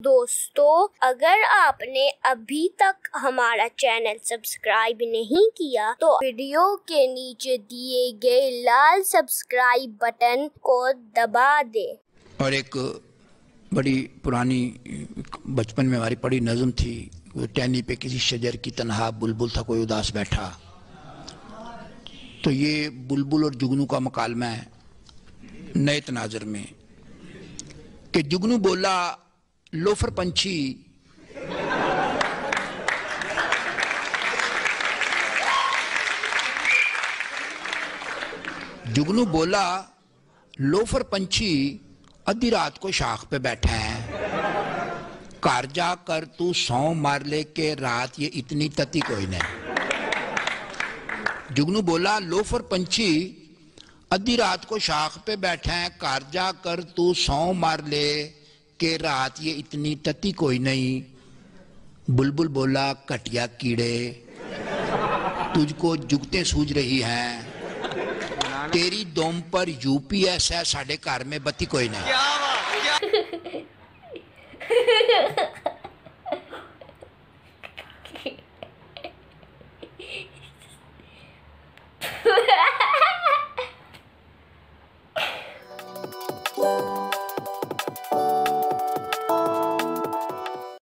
दोस्तों, अगर आपने अभी तक हमारा चैनल सब्सक्राइब नहीं किया तो वीडियो के नीचे दिए गए लाल सब्सक्राइब बटन को दबा दे। और एक बड़ी पुरानी, बचपन में हमारी पड़ी नज़म थी, वो टहनी पे किसी शजर की तनहा बुलबुल था, कोई उदास बैठा। तो ये बुलबुल और जुगनू का मकालमा है, नए तनाजर में। कि जुगनू बोला लोफर पंछी। जुगनू बोला, लोफर पंछी अद्धी रात को शाख पे बैठा है। कार जा कर तू सौ मार ले के रात ये इतनी तती कोई नहीं। जुगनू बोला, लोफर पंछी अद्धी रात को शाख पे बैठा है। कार जा कर तू सौ मार ले के रात ये इतनी तती कोई नहीं बुलबुल बोला कटिया कीड़े तुझको जुगते सूझ रही हैं तेरी दोम पर यूपीएस है साढ़े घर में बत्ती कोई नहीं क्या वा, क्या...